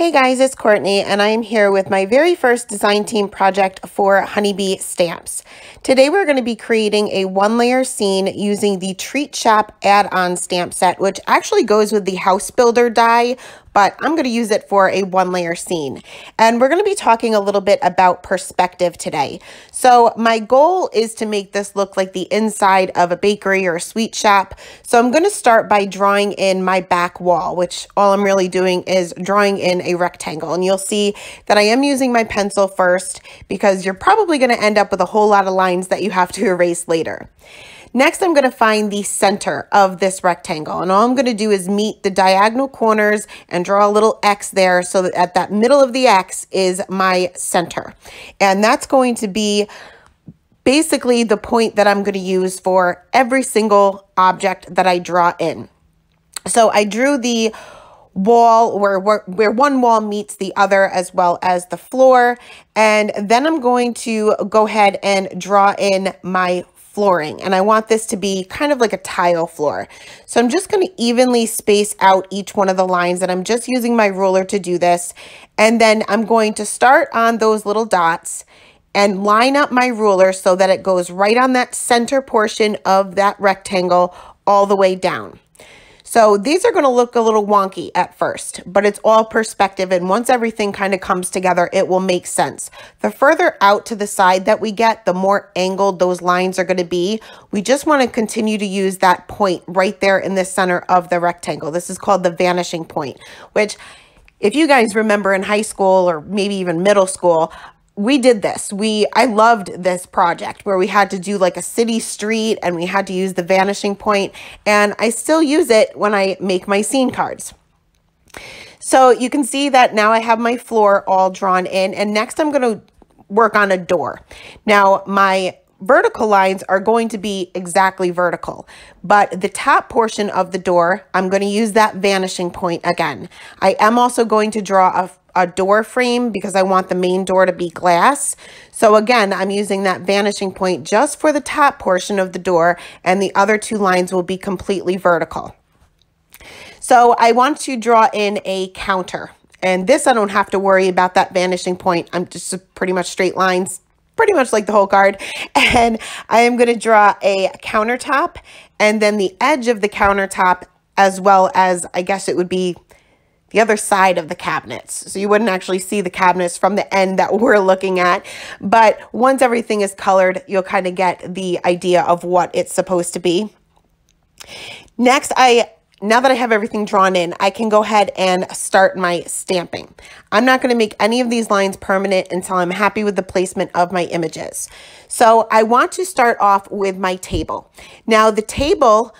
Hey guys, it's Courtney and I am here with my very first design team project for Honeybee Stamps. Today we're going to be creating a one layer scene using the Treat Shop add-on stamp set, which actually goes with the House Builder die, but I'm going to use it for a one layer scene. And we're going to be talking a little bit about perspective today. So my goal is to make this look like the inside of a bakery or a sweet shop. So I'm going to start by drawing in my back wall, which all I'm really doing is drawing in a rectangle. And you'll see that I am using my pencil first because you're probably going to end up with a whole lot of lines that you have to erase later. Next, I'm going to find the center of this rectangle. And all I'm going to do is meet the diagonal corners and draw a little X there so that at that middle of the X is my center. And that's going to be basically the point that I'm going to use for every single object that I draw in. So I drew the wall where, where, where one wall meets the other as well as the floor. And then I'm going to go ahead and draw in my flooring and I want this to be kind of like a tile floor. So I'm just going to evenly space out each one of the lines and I'm just using my ruler to do this. And then I'm going to start on those little dots and line up my ruler so that it goes right on that center portion of that rectangle all the way down. So these are going to look a little wonky at first, but it's all perspective. And once everything kind of comes together, it will make sense. The further out to the side that we get, the more angled those lines are going to be. We just want to continue to use that point right there in the center of the rectangle. This is called the vanishing point, which if you guys remember in high school or maybe even middle school, we did this. We I loved this project where we had to do like a city street and we had to use the vanishing point and I still use it when I make my scene cards. So you can see that now I have my floor all drawn in and next I'm going to work on a door. Now my vertical lines are going to be exactly vertical, but the top portion of the door, I'm going to use that vanishing point again. I am also going to draw a a door frame because I want the main door to be glass. So again, I'm using that vanishing point just for the top portion of the door and the other two lines will be completely vertical. So I want to draw in a counter and this I don't have to worry about that vanishing point. I'm just pretty much straight lines, pretty much like the whole card. And I am going to draw a countertop and then the edge of the countertop as well as I guess it would be the other side of the cabinets. So you wouldn't actually see the cabinets from the end that we're looking at. But once everything is colored, you'll kind of get the idea of what it's supposed to be. Next, I now that I have everything drawn in, I can go ahead and start my stamping. I'm not going to make any of these lines permanent until I'm happy with the placement of my images. So I want to start off with my table. Now the table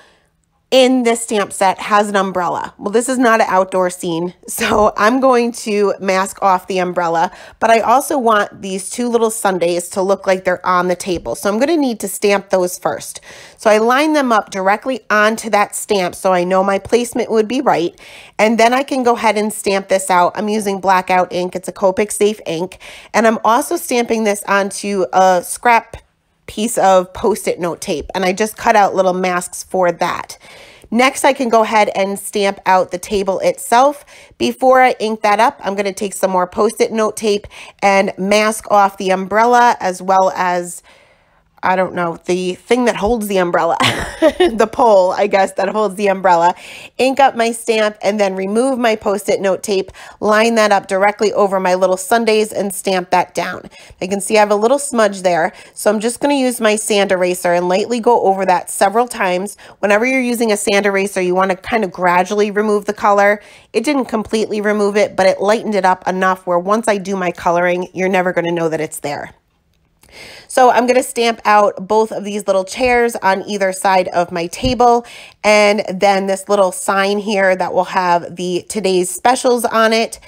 in this stamp set has an umbrella. Well, this is not an outdoor scene, so I'm going to mask off the umbrella, but I also want these two little sundaes to look like they're on the table. So I'm going to need to stamp those first. So I line them up directly onto that stamp so I know my placement would be right. And then I can go ahead and stamp this out. I'm using blackout ink. It's a Copic Safe ink. And I'm also stamping this onto a scrap piece of post-it note tape and I just cut out little masks for that. Next, I can go ahead and stamp out the table itself. Before I ink that up, I'm going to take some more post-it note tape and mask off the umbrella as well as I don't know, the thing that holds the umbrella, the pole, I guess, that holds the umbrella, ink up my stamp, and then remove my post-it note tape, line that up directly over my little sundaes and stamp that down. You can see I have a little smudge there, so I'm just going to use my sand eraser and lightly go over that several times. Whenever you're using a sand eraser, you want to kind of gradually remove the color. It didn't completely remove it, but it lightened it up enough where once I do my coloring, you're never going to know that it's there. So I'm going to stamp out both of these little chairs on either side of my table and then this little sign here that will have the today's specials on it.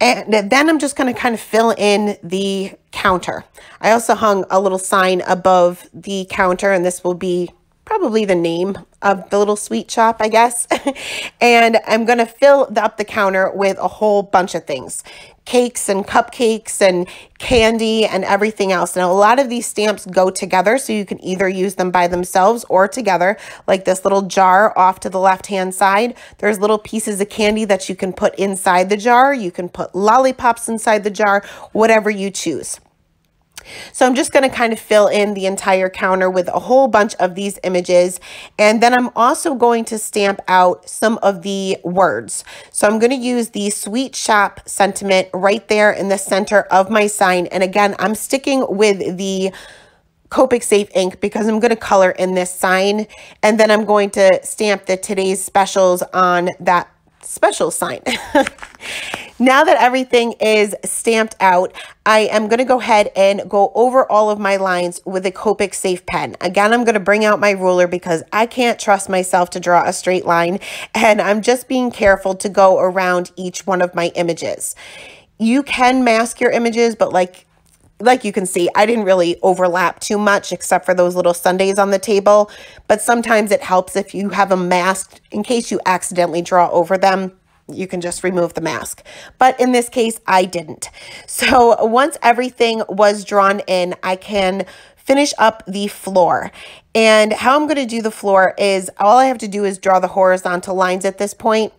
And then I'm just going to kind of fill in the counter. I also hung a little sign above the counter and this will be probably the name of the little sweet shop, I guess. and I'm going to fill up the counter with a whole bunch of things cakes and cupcakes and candy and everything else. Now, a lot of these stamps go together, so you can either use them by themselves or together, like this little jar off to the left-hand side. There's little pieces of candy that you can put inside the jar. You can put lollipops inside the jar, whatever you choose. So I'm just going to kind of fill in the entire counter with a whole bunch of these images. And then I'm also going to stamp out some of the words. So I'm going to use the Sweet Shop sentiment right there in the center of my sign. And again, I'm sticking with the Copic Safe ink because I'm going to color in this sign. And then I'm going to stamp the today's specials on that special sign. now that everything is stamped out, I am going to go ahead and go over all of my lines with a Copic Safe pen. Again, I'm going to bring out my ruler because I can't trust myself to draw a straight line and I'm just being careful to go around each one of my images. You can mask your images, but like like you can see, I didn't really overlap too much except for those little sundaes on the table. But sometimes it helps if you have a mask in case you accidentally draw over them. You can just remove the mask. But in this case, I didn't. So once everything was drawn in, I can finish up the floor. And how I'm going to do the floor is all I have to do is draw the horizontal lines at this point.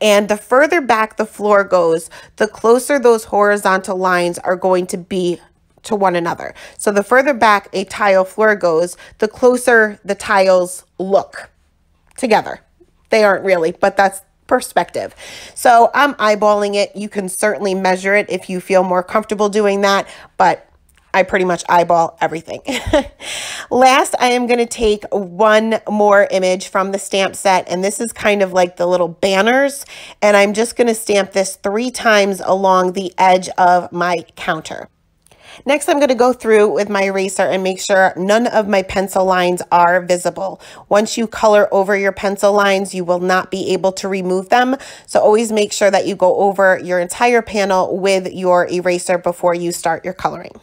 And the further back the floor goes, the closer those horizontal lines are going to be to one another. So the further back a tile floor goes, the closer the tiles look together. They aren't really, but that's perspective. So I'm eyeballing it. You can certainly measure it if you feel more comfortable doing that, but I pretty much eyeball everything. Last, I am going to take one more image from the stamp set, and this is kind of like the little banners, and I'm just going to stamp this three times along the edge of my counter. Next, I'm going to go through with my eraser and make sure none of my pencil lines are visible. Once you color over your pencil lines, you will not be able to remove them. So always make sure that you go over your entire panel with your eraser before you start your coloring.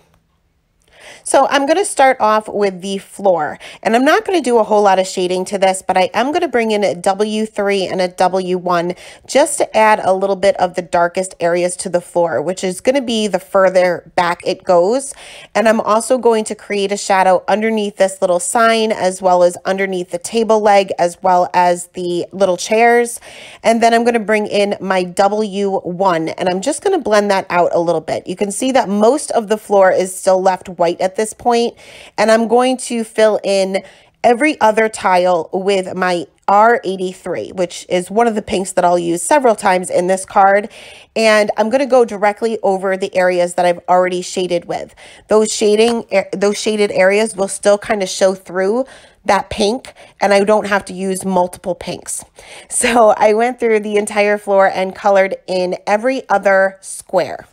So I'm going to start off with the floor and I'm not going to do a whole lot of shading to this, but I am going to bring in a W3 and a W1 just to add a little bit of the darkest areas to the floor, which is going to be the further back it goes. And I'm also going to create a shadow underneath this little sign as well as underneath the table leg as well as the little chairs. And then I'm going to bring in my W1 and I'm just going to blend that out a little bit. You can see that most of the floor is still left white at this point, and I'm going to fill in every other tile with my R83, which is one of the pinks that I'll use several times in this card. And I'm going to go directly over the areas that I've already shaded with. Those shading, those shaded areas will still kind of show through that pink and I don't have to use multiple pinks. So I went through the entire floor and colored in every other square.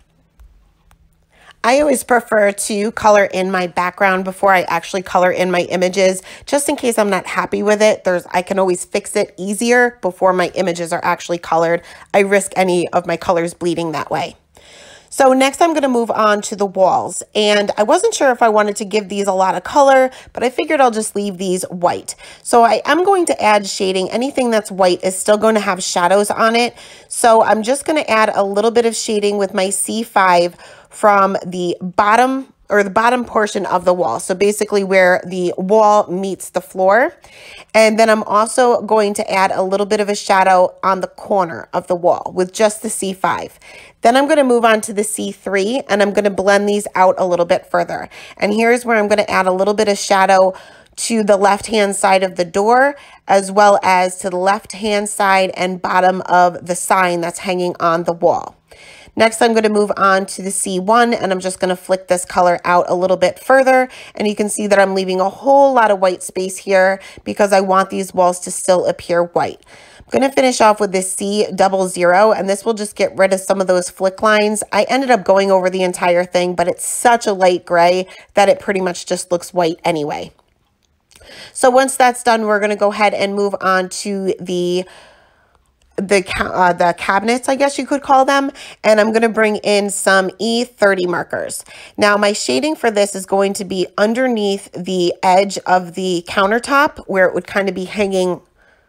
I always prefer to color in my background before I actually color in my images, just in case I'm not happy with it. There's I can always fix it easier before my images are actually colored. I risk any of my colors bleeding that way. So next I'm going to move on to the walls and I wasn't sure if I wanted to give these a lot of color, but I figured I'll just leave these white. So I am going to add shading. Anything that's white is still going to have shadows on it. So I'm just going to add a little bit of shading with my C5 from the bottom or the bottom portion of the wall. So basically where the wall meets the floor. And then I'm also going to add a little bit of a shadow on the corner of the wall with just the C5. Then I'm going to move on to the C3 and I'm going to blend these out a little bit further. And here's where I'm going to add a little bit of shadow to the left-hand side of the door, as well as to the left-hand side and bottom of the sign that's hanging on the wall. Next, I'm going to move on to the C1 and I'm just going to flick this color out a little bit further. And you can see that I'm leaving a whole lot of white space here because I want these walls to still appear white. I'm going to finish off with this C double zero, and this will just get rid of some of those flick lines. I ended up going over the entire thing, but it's such a light gray that it pretty much just looks white anyway. So once that's done, we're going to go ahead and move on to the the, uh, the cabinets, I guess you could call them, and I'm going to bring in some E30 markers. Now, my shading for this is going to be underneath the edge of the countertop where it would kind of be hanging,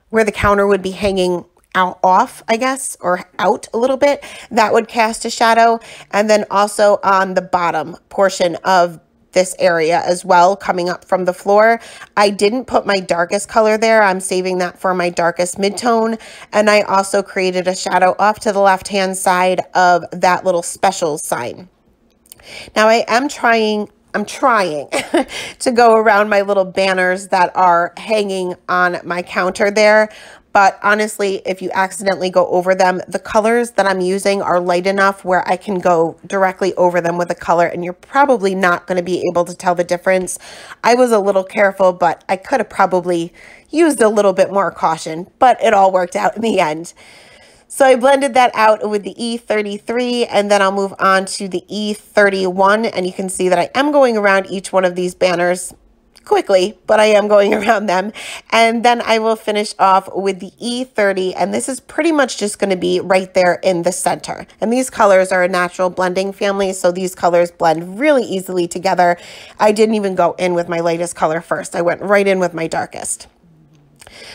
where the counter would be hanging out off, I guess, or out a little bit, that would cast a shadow. And then also on the bottom portion of this area as well coming up from the floor. I didn't put my darkest color there. I'm saving that for my darkest midtone. And I also created a shadow off to the left-hand side of that little special sign. Now I am trying I'm trying to go around my little banners that are hanging on my counter there. But honestly, if you accidentally go over them, the colors that I'm using are light enough where I can go directly over them with a color and you're probably not going to be able to tell the difference. I was a little careful, but I could have probably used a little bit more caution, but it all worked out in the end. So I blended that out with the E33 and then I'll move on to the E31 and you can see that I am going around each one of these banners quickly, but I am going around them. And then I will finish off with the E30 and this is pretty much just going to be right there in the center. And these colors are a natural blending family, so these colors blend really easily together. I didn't even go in with my lightest color first. I went right in with my darkest.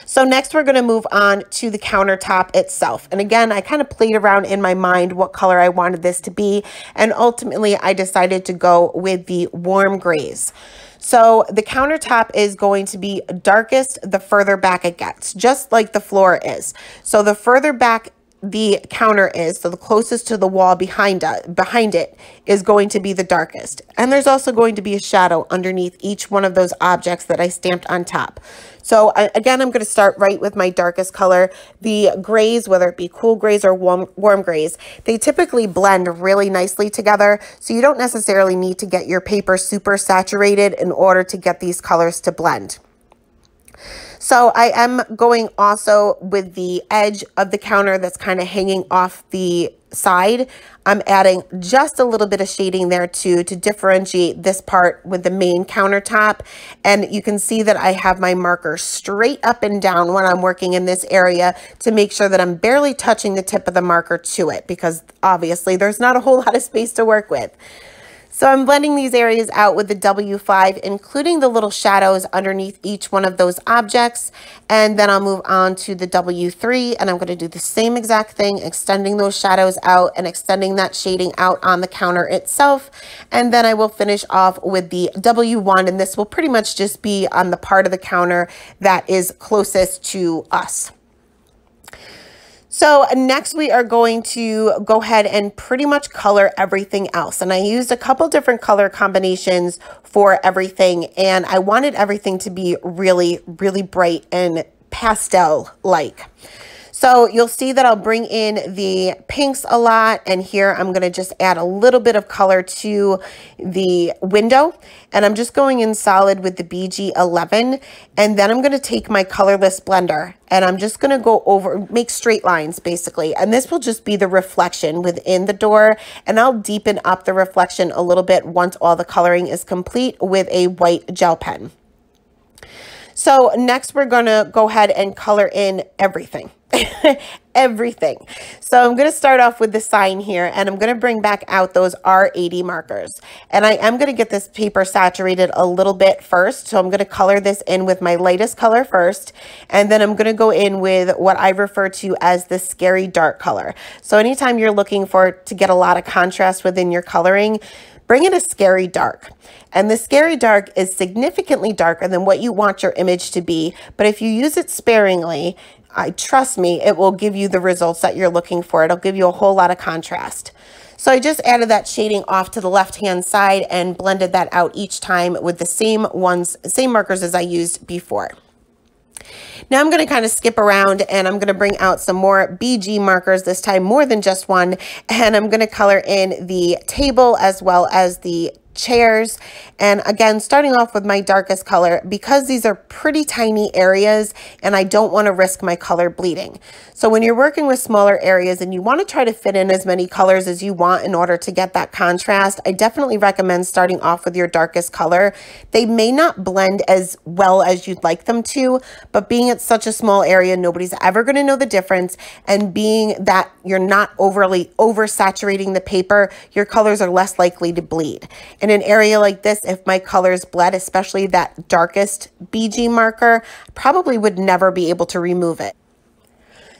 So next we're going to move on to the countertop itself. And again, I kind of played around in my mind what color I wanted this to be. And ultimately I decided to go with the warm grays. So the countertop is going to be darkest the further back it gets, just like the floor is. So the further back the counter is, so the closest to the wall behind, uh, behind it is going to be the darkest. And there's also going to be a shadow underneath each one of those objects that I stamped on top. So I, again, I'm going to start right with my darkest color. The grays, whether it be cool grays or warm, warm grays, they typically blend really nicely together. So you don't necessarily need to get your paper super saturated in order to get these colors to blend. So I am going also with the edge of the counter that's kind of hanging off the side. I'm adding just a little bit of shading there too to differentiate this part with the main countertop. And you can see that I have my marker straight up and down when I'm working in this area to make sure that I'm barely touching the tip of the marker to it because obviously there's not a whole lot of space to work with. So I'm blending these areas out with the W5, including the little shadows underneath each one of those objects. And then I'll move on to the W3 and I'm going to do the same exact thing, extending those shadows out and extending that shading out on the counter itself. And then I will finish off with the W1 and this will pretty much just be on the part of the counter that is closest to us. So next we are going to go ahead and pretty much color everything else. And I used a couple different color combinations for everything. And I wanted everything to be really, really bright and pastel-like. So you'll see that I'll bring in the pinks a lot. And here I'm going to just add a little bit of color to the window. And I'm just going in solid with the BG11. And then I'm going to take my colorless blender and I'm just going to go over, make straight lines basically. And this will just be the reflection within the door. And I'll deepen up the reflection a little bit once all the coloring is complete with a white gel pen. So next we're going to go ahead and color in everything. everything. So I'm going to start off with the sign here and I'm going to bring back out those R80 markers. And I am going to get this paper saturated a little bit first. So I'm going to color this in with my lightest color first. And then I'm going to go in with what I refer to as the scary dark color. So anytime you're looking for to get a lot of contrast within your coloring, bring in a scary dark. And the scary dark is significantly darker than what you want your image to be. But if you use it sparingly, I trust me, it will give you the results that you're looking for. It'll give you a whole lot of contrast. So I just added that shading off to the left-hand side and blended that out each time with the same ones, same markers as I used before. Now I'm going to kind of skip around and I'm going to bring out some more BG markers, this time more than just one, and I'm going to color in the table as well as the chairs. And again, starting off with my darkest color, because these are pretty tiny areas and I don't want to risk my color bleeding. So when you're working with smaller areas and you want to try to fit in as many colors as you want in order to get that contrast, I definitely recommend starting off with your darkest color. They may not blend as well as you'd like them to, but being at such a small area, nobody's ever going to know the difference. And being that you're not overly oversaturating the paper, your colors are less likely to bleed. In an area like this, if my colors bled, especially that darkest BG marker, probably would never be able to remove it.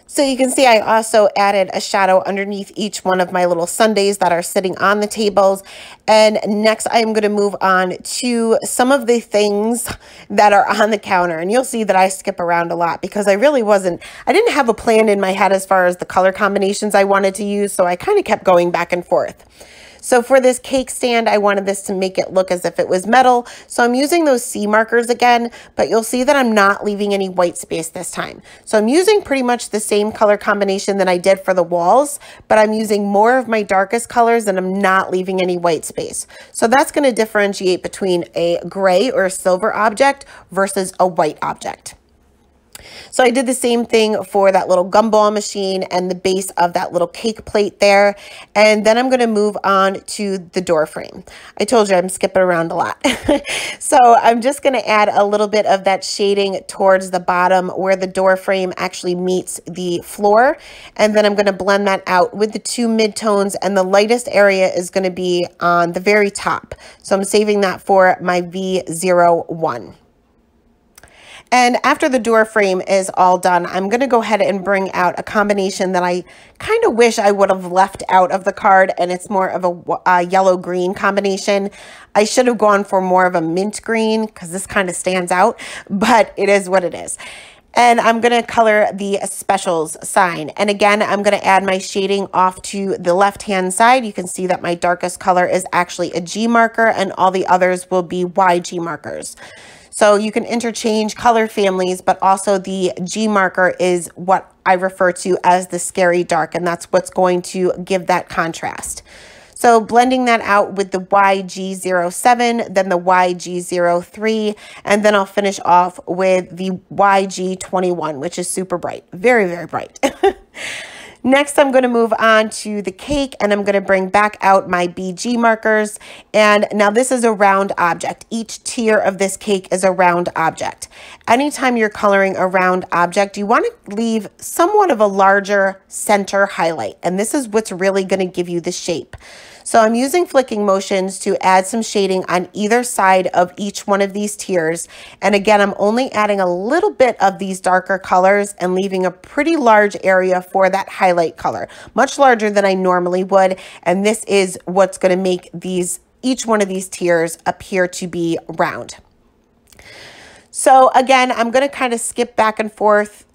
So you can see I also added a shadow underneath each one of my little sundaes that are sitting on the tables. And next I'm going to move on to some of the things that are on the counter. And you'll see that I skip around a lot because I really wasn't, I didn't have a plan in my head as far as the color combinations I wanted to use. So I kind of kept going back and forth. So for this cake stand, I wanted this to make it look as if it was metal. So I'm using those C markers again, but you'll see that I'm not leaving any white space this time. So I'm using pretty much the same color combination that I did for the walls, but I'm using more of my darkest colors and I'm not leaving any white space. So that's gonna differentiate between a gray or a silver object versus a white object. So I did the same thing for that little gumball machine and the base of that little cake plate there. And then I'm going to move on to the door frame. I told you I'm skipping around a lot. so I'm just going to add a little bit of that shading towards the bottom where the door frame actually meets the floor. And then I'm going to blend that out with the two midtones and the lightest area is going to be on the very top. So I'm saving that for my V01. And after the door frame is all done, I'm going to go ahead and bring out a combination that I kind of wish I would have left out of the card, and it's more of a, yellow-green combination. I should have gone for more of a mint green because this kind of stands out, but it is what it is. And I'm going to color the specials sign. And again, I'm going to add my shading off to the left-hand side. You can see that my darkest color is actually a G marker and all the others will be YG markers. So you can interchange color families, but also the G marker is what I refer to as the scary dark, and that's what's going to give that contrast. So blending that out with the YG07, then the YG03, and then I'll finish off with the YG21, which is super bright. Very, very bright. Next, I'm going to move on to the cake and I'm going to bring back out my BG markers. And now this is a round object. Each tier of this cake is a round object. Anytime you're coloring a round object, you want to leave somewhat of a larger center highlight. And this is what's really going to give you the shape. So I'm using flicking motions to add some shading on either side of each one of these tiers. And again, I'm only adding a little bit of these darker colors and leaving a pretty large area for that highlight color, much larger than I normally would. And this is what's gonna make these each one of these tiers appear to be round. So again, I'm going to kind of skip back and forth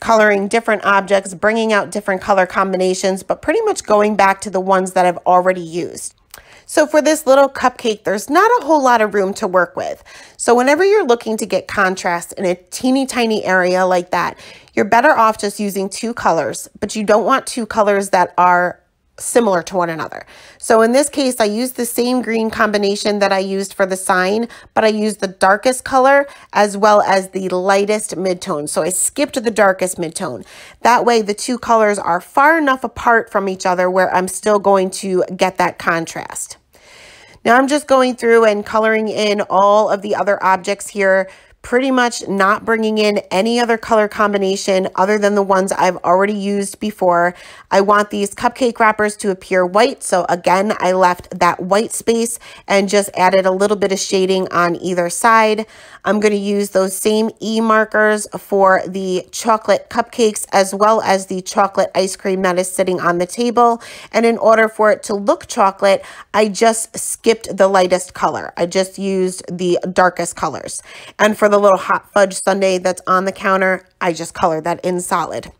coloring different objects, bringing out different color combinations, but pretty much going back to the ones that I've already used. So for this little cupcake, there's not a whole lot of room to work with. So whenever you're looking to get contrast in a teeny tiny area like that, you're better off just using two colors, but you don't want two colors that are similar to one another. So in this case, I used the same green combination that I used for the sign, but I used the darkest color as well as the lightest midtone. So I skipped the darkest midtone. That way the two colors are far enough apart from each other where I'm still going to get that contrast. Now I'm just going through and coloring in all of the other objects here pretty much not bringing in any other color combination other than the ones I've already used before. I want these cupcake wrappers to appear white. So again, I left that white space and just added a little bit of shading on either side. I'm going to use those same E markers for the chocolate cupcakes as well as the chocolate ice cream that is sitting on the table. And in order for it to look chocolate, I just skipped the lightest color. I just used the darkest colors. And for the little hot fudge sundae that's on the counter, I just colored that in solid.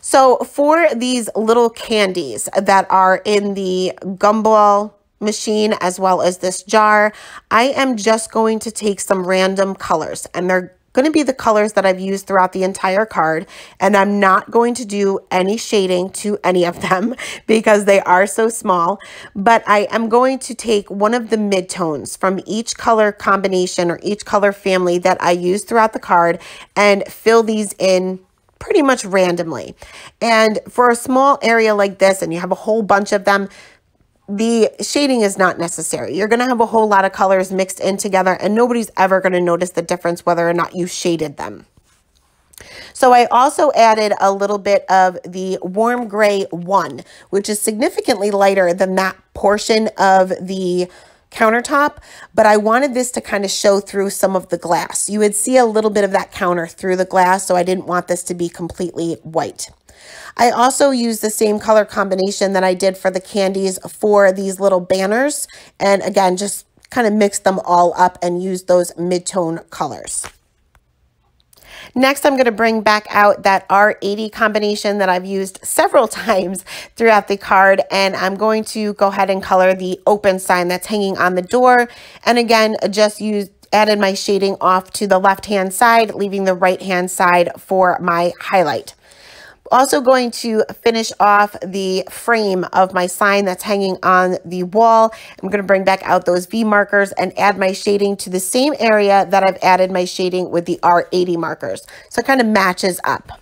So for these little candies that are in the gumball machine as well as this jar, I am just going to take some random colors and they're going to be the colors that I've used throughout the entire card. And I'm not going to do any shading to any of them because they are so small. But I am going to take one of the midtones from each color combination or each color family that I use throughout the card and fill these in pretty much randomly. And for a small area like this, and you have a whole bunch of them, the shading is not necessary. You're going to have a whole lot of colors mixed in together and nobody's ever going to notice the difference whether or not you shaded them. So I also added a little bit of the warm gray one, which is significantly lighter than that portion of the countertop, but I wanted this to kind of show through some of the glass. You would see a little bit of that counter through the glass, so I didn't want this to be completely white. I also use the same color combination that I did for the candies for these little banners. And again, just kind of mix them all up and use those mid-tone colors. Next, I'm going to bring back out that R80 combination that I've used several times throughout the card, and I'm going to go ahead and color the open sign that's hanging on the door. And again, just use added my shading off to the left-hand side, leaving the right-hand side for my highlight. Also going to finish off the frame of my sign that's hanging on the wall. I'm going to bring back out those V markers and add my shading to the same area that I've added my shading with the R80 markers. So it kind of matches up.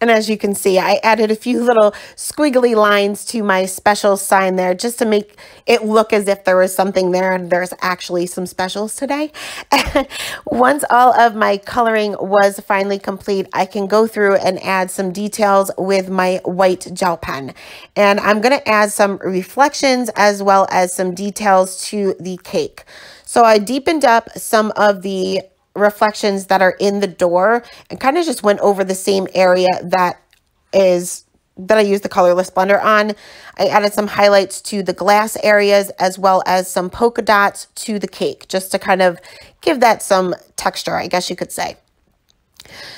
And as you can see, I added a few little squiggly lines to my special sign there just to make it look as if there was something there and there's actually some specials today. Once all of my coloring was finally complete, I can go through and add some details with my white gel pen. And I'm going to add some reflections as well as some details to the cake. So I deepened up some of the reflections that are in the door and kind of just went over the same area that is that I used the colorless blender on. I added some highlights to the glass areas as well as some polka dots to the cake just to kind of give that some texture, I guess you could say.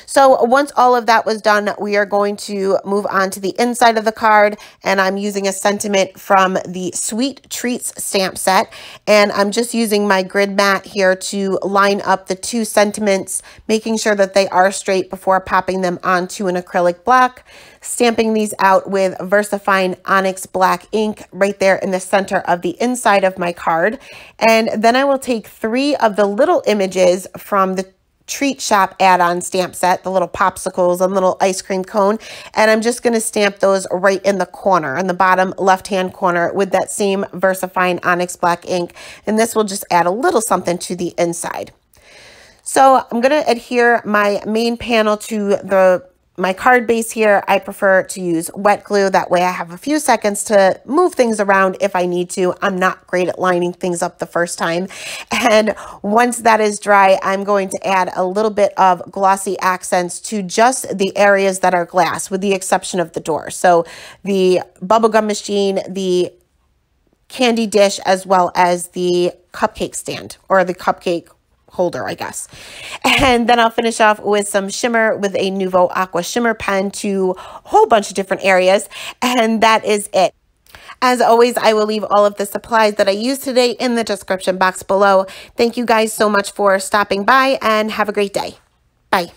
So once all of that was done, we are going to move on to the inside of the card and I'm using a sentiment from the Sweet Treats stamp set and I'm just using my grid mat here to line up the two sentiments, making sure that they are straight before popping them onto an acrylic block stamping these out with VersaFine Onyx Black ink right there in the center of the inside of my card. And then I will take three of the little images from the treat shop add-on stamp set, the little popsicles and little ice cream cone. And I'm just going to stamp those right in the corner, in the bottom left-hand corner with that same VersaFine Onyx Black ink. And this will just add a little something to the inside. So I'm going to adhere my main panel to the my card base here, I prefer to use wet glue. That way I have a few seconds to move things around if I need to. I'm not great at lining things up the first time. And once that is dry, I'm going to add a little bit of glossy accents to just the areas that are glass with the exception of the door. So the bubblegum machine, the candy dish, as well as the cupcake stand or the cupcake holder, I guess. And then I'll finish off with some shimmer with a Nuvo Aqua Shimmer Pen to a whole bunch of different areas. And that is it. As always, I will leave all of the supplies that I used today in the description box below. Thank you guys so much for stopping by and have a great day. Bye.